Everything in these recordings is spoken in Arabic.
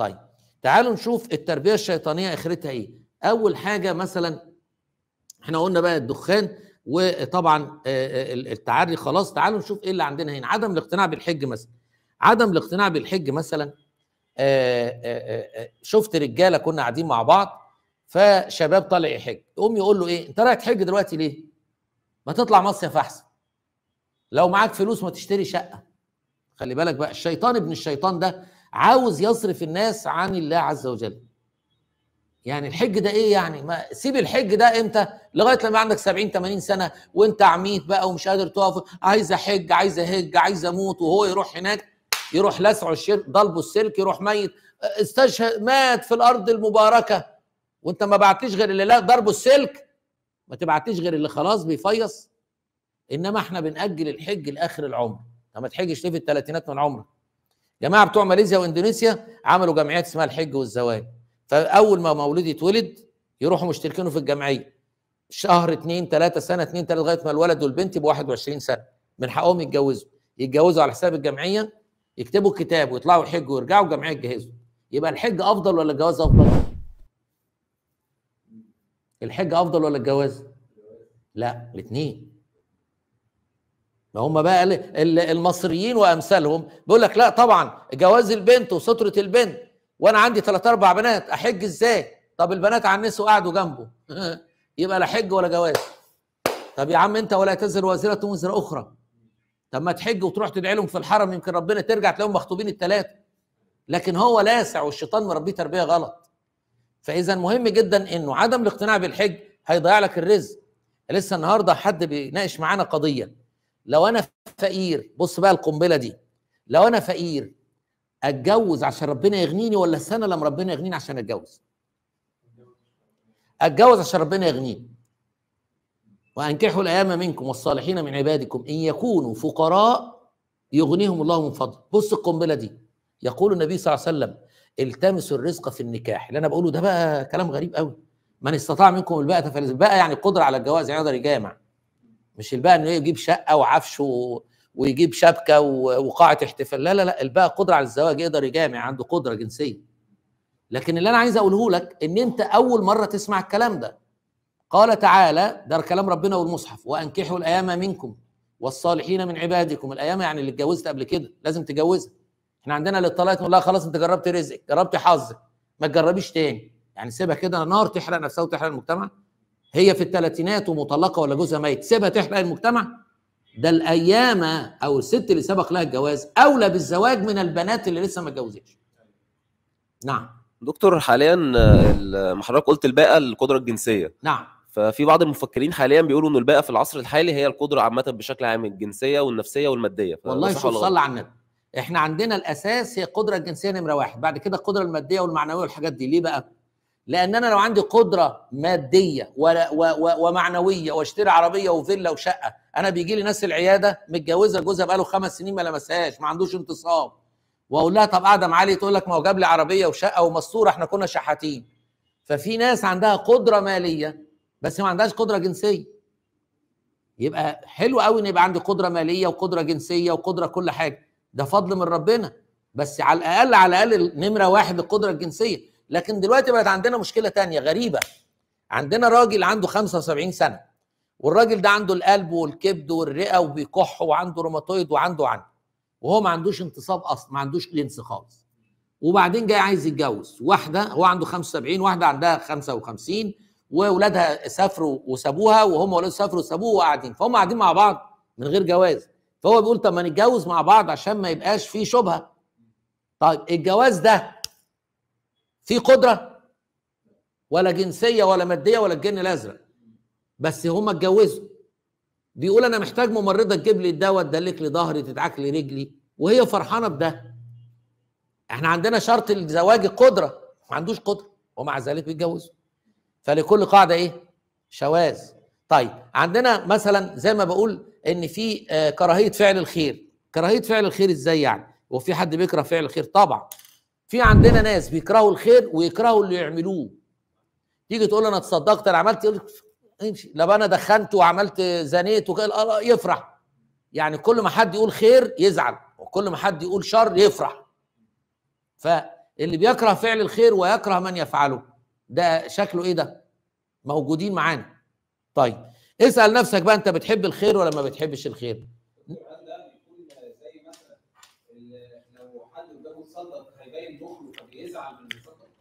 طيب تعالوا نشوف التربية الشيطانية آخرتها إيه. أول حاجة مثلا إحنا قلنا بقى الدخان وطبعا التعري خلاص. تعالوا نشوف إيه اللي عندنا هنا. عدم الاقتناع بالحج مثلا. عدم الاقتناع بالحج مثلا شفت رجالة كنا قاعدين مع بعض فشباب طالع يحج. يقوم يقول له إيه؟ أنت رايح تحج دلوقتي ليه؟ ما تطلع مصيف أحسن. لو معاك فلوس ما تشتري شقة. خلي بالك بقى الشيطان ابن الشيطان ده عاوز يصرف الناس عن الله عز وجل. يعني الحج ده إيه يعني؟ ما سيب الحج ده إمتى؟ لغاية لما عندك 70 80 سنة وإنت عميت بقى ومش قادر تقف عايز أحج عايز أهج عايز أموت وهو يروح هناك يروح لسعه الشرك ضلبه السلك يروح ميت. استشهد مات في الأرض المباركة. وإنت ما بعتليش غير اللي لا ضربه السلك. ما تبعتليش غير اللي خلاص بيفيص. إنما إحنا بنأجل الحج لآخر العمر. طب ما تحجش ليه في الثلاثينات من عمرك؟ جماعة بتوع ماليزيا واندونيسيا عملوا جمعيات اسمها الحج والزواج. فأول ما مولود يتولد يروحوا مشتركينه في الجمعية. شهر اثنين ثلاثة سنة اثنين ثلاثة لغاية ما الولد والبنت يبقوا 21 سنة. من حقهم يتجوزوا. يتجوزوا على حساب الجمعية يكتبوا كتاب ويطلعوا يحجوا ويرجعوا الجمعية تجهزوا يبقى الحج أفضل ولا الجواز أفضل؟ الحج أفضل ولا الجواز؟ لا الاثنين ما هم بقى المصريين وأمثالهم. بيقول لك لا طبعا جواز البنت وسترة البنت. وأنا عندي ثلاث أربع بنات أحج إزاي؟ طب البنات عنسوا قعدوا جنبه. يبقى لا حج ولا جواز. طب يا عم أنت ولا تزر وازره وزر أخرى. طب ما تحج وتروح تدعي لهم في الحرم يمكن ربنا ترجع تلاقيهم مخطوبين الثلاثه لكن هو لاسع والشيطان مربيه تربية غلط. فإذا مهم جدا إنه عدم الاقتناع بالحج هيضيع لك الرزق. لسه النهارده حد بيناقش معانا قضية. لو أنا فقير بص بقى القنبلة دي لو أنا فقير أتجوز عشان ربنا يغنيني ولا استنى لما ربنا يغنيني عشان أتجوز؟ أتجوز عشان ربنا يغنيني. وأنكحوا الأيام منكم والصالحين من عبادكم إن يكونوا فقراء يغنيهم الله من فضله. بص القنبلة دي يقول النبي صلى الله عليه وسلم التمسوا الرزق في النكاح. اللي أنا بقوله ده بقى كلام غريب قوي من استطاع منكم الباءة فلازم الباءة يعني القدره على الجواز يعني يقدر يجامع. مش الباءة إنه يجيب شقة وعفش و... ويجيب شبكة. وقاعة احتفال. لا لا لا الباءة قدرة على الزواج يقدر يجامع عنده قدرة جنسية. لكن اللي أنا عايز أقوله لك إن أنت أول مرة تسمع الكلام ده. قال تعالى ده كلام ربنا والمصحف وأنكحوا الأيام منكم والصالحين من عبادكم. الأيام يعني اللي اتجوزت قبل كده لازم تجوزها. إحنا عندنا نقول لها خلاص أنت جربت رزقك جربت حظك ما تجربيش تاني. يعني سيبها كده نار تحرق نفسها وتحرق المجتمع. هي في الثلاثينات ومطلقة ولا جوزها ميت؟ سيبها تحرق المجتمع ده الأيام أو الست اللي سبق لها الجواز أولى بالزواج من البنات اللي لسه ما اتجوزتش. نعم. دكتور حاليا حضرتك قلت الباقة القدرة الجنسية. نعم. ففي بعض المفكرين حاليا بيقولوا إن الباقة في العصر الحالي هي القدرة عامة بشكل عام الجنسية والنفسية والمادية. والله شوف صلى على النبي. إحنا عندنا الأساس هي القدرة الجنسية نمرة واحد. بعد كده القدرة المادية والمعنوية والحاجات دي. ليه بقى؟ لأن أنا لو عندي قدره ماديه ومعنويه واشتري عربيه وفيلا وشقه أنا بيجي لي ناس العياده متجوزه جوزها بقاله خمس سنين ما لمسهاش ما عندوش انتصاب. واقول لها طب قاعدة معالي تقول لك ما هو جاب لي عربيه وشقه ومستوره إحنا كنا شحاتين. ففي ناس عندها قدره ماليه بس ما عندهاش قدره جنسيه. يبقى حلو قوي ان يبقى عندي قدره ماليه وقدره جنسيه وقدره كل حاجة. ده فضل من ربنا. بس على الاقل على الاقل نمره واحد القدره الجنسيه. لكن دلوقتي بقت عندنا مشكلة تانية غريبة. عندنا راجل عنده 75 سنة والراجل ده عنده القلب والكبد والرئة وبيكح وعنده روماتويد وعنده عنده وهو ما عندوش انتصاب أصلا ما عندوش جنس خالص. وبعدين جاي عايز يتجوز. واحدة هو عنده 75 واحدة عندها 55 واولادها سافروا وسابوها وهم ولاد سافروا وسابوه وقاعدين. فهم قاعدين مع بعض من غير جواز. فهو بيقول طب ما نتجوز مع بعض عشان ما يبقاش فيه شبهة. طيب الجواز ده فيه قدرة ولا جنسية ولا مادية ولا الجن الأزرق. بس هم اتجوزوا. بيقول أنا محتاج ممرضة تجيب لي الدواء تدلك لي ظهري تدعك لي رجلي. وهي فرحانة بده. إحنا عندنا شرط الزواج القدره ما عندوش قدرة. ومع ذلك بيتجوزوا. فلكل قاعدة إيه؟ شواذ. طيب عندنا مثلا زي ما بقول إن في آه كراهية فعل الخير. كراهية فعل الخير إزاي يعني؟ وفي حد بيكره فعل الخير؟ طبعا. في عندنا ناس بيكرهوا الخير ويكرهوا اللي يعملوه. تيجي تقول أنا تصدقت أنا عملت يقول امشي. لا أنا دخنت وعملت زنيت وكده يفرح. يعني كل ما حد يقول خير يزعل وكل ما حد يقول شر يفرح. اللي بيكره فعل الخير ويكره من يفعله ده شكله إيه ده؟ موجودين معانا. طيب اسأل نفسك بقى أنت بتحب الخير ولا ما بتحبش الخير هل ده بيكون زي مثلا ال- لو تصدق هيبين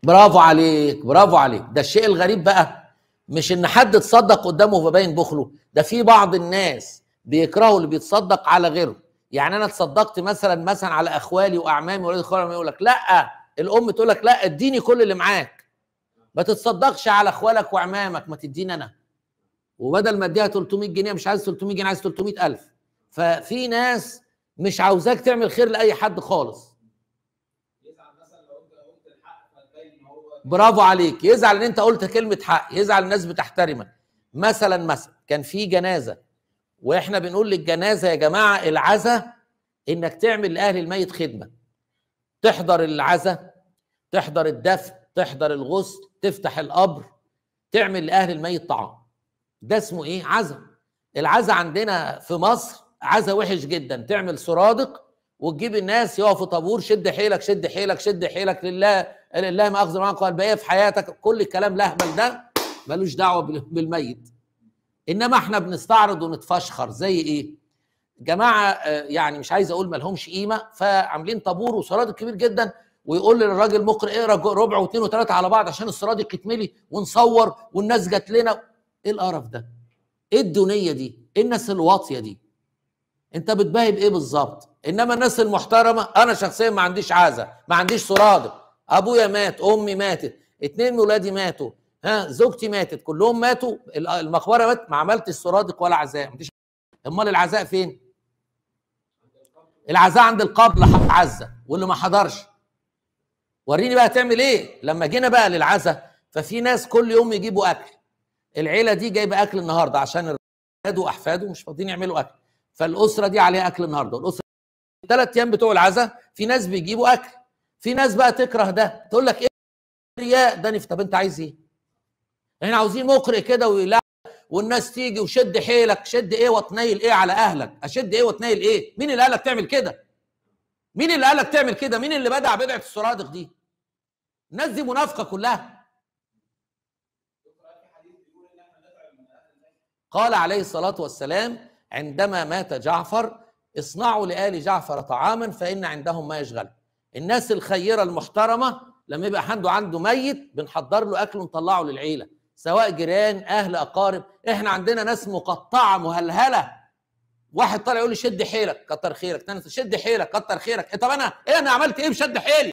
برافو عليك برافو عليك. ده الشيء الغريب بقى. مش إن حد تصدق قدامه فباين بخله ده في بعض الناس بيكرهوا اللي بيتصدق على غيره. يعني أنا تصدقت مثلا مثلا على إخوالي وأعمامي واولاد إخوالي يقول لك لأ. الأم تقول لك لأ اديني كل اللي معاك. ما تتصدقش على إخوالك وأعمامك ما تديني أنا. وبدل ما اديها 300 جنيه مش عايز 300 جنيه عايز 300 ألف. ففي ناس مش عاوزاك تعمل خير لأي حد خالص يزعل مثلا لو انت قلت الحق فتبين ان هو برافو عليك. يزعل إن أنت قلت كلمة حق يزعل الناس بتحترمك. مثلا مثلا كان في جنازة وإحنا بنقول للجنازة يا جماعة العزا إنك تعمل لأهل الميت خدمة. تحضر العزا تحضر الدفن تحضر الغسل تفتح القبر تعمل لأهل الميت طعام. ده اسمه إيه؟ عزا. العزا عندنا في مصر عزا وحش جدا. تعمل سرادق وتجيب الناس يقفوا طابور شد حيلك شد حيلك شد حيلك لله لله ما أخذ معاك البقيه في حياتك كل الكلام الاهبل ده ملوش دعوة بال- بالميت إنما إحنا بنستعرض ونتفشخر زي إيه جماعة آه، يعني مش عايز أقول مالهمش قيمة فعاملين طابور وسرادق كبير جدا ويقول للراجل مقرئ اقرأ ربع واثنين وثلاثة على بعض عشان السرادق يتملي ونصور والناس جات لنا إيه القرف ده؟ إيه الدنيا دي؟ إيه الناس الواطية دي؟ أنت بتباهي بإيه بالظبط؟ إنما الناس المحترمة أنا شخصيا ما عنديش عازة، ما عنديش سرادق، أبويا مات، أمي ماتت، اتنين من ولادي ماتوا، ها زوجتي ماتت، كلهم ماتوا، ال- المقبره مات ما عملتش سرادق ولا عزاء، ما عنديش- أمال العزاء فين؟ العزاء عند القبر حق عزة واللي ما حضرش. وريني بقى تعمل إيه؟ لما جينا بقى للعزاء ففي ناس كل يوم يجيبوا أكل. العيلة دي جايبة أكل النهارده عشان اولاده وأحفاده مش فاضيين يعملوا أكل. فالأسرة دي عليها أكل النهارده والأسرة الثلاث أيام بتوع العزاء في ناس بيجيبوا أكل في ناس بقى تكره ده تقول لك إيه؟ رياء ده نف- طب أنت عايز إيه؟ إحنا عاوزين مقرئ كده ويلا والناس تيجي وشد حيلك شد إيه وتنيل إيه على أهلك؟ أشد إيه وتنيل إيه؟ مين اللي قالك تعمل كده؟ مين اللي قالك تعمل كده؟ مين اللي بدع بدعة السرادق دي؟ الناس دي منافقة كلها. قال عليه الصلاة والسلام عندما مات جعفر اصنعوا لآل جعفر طعاما فإن عندهم ما يشغل. الناس الخيرة المحترمة لما يبقى عنده عنده ميت بنحضر له أكل ونطلعه للعيلة. سواء جيران أهل أقارب. إحنا عندنا ناس مقطعة مهلهلة. واحد طالع يقول لي شد حيلك كتر خيرك. تاني شد حيلك كتر خيرك. إيه طب أنا إيه أنا عملت إيه بشد حيلي؟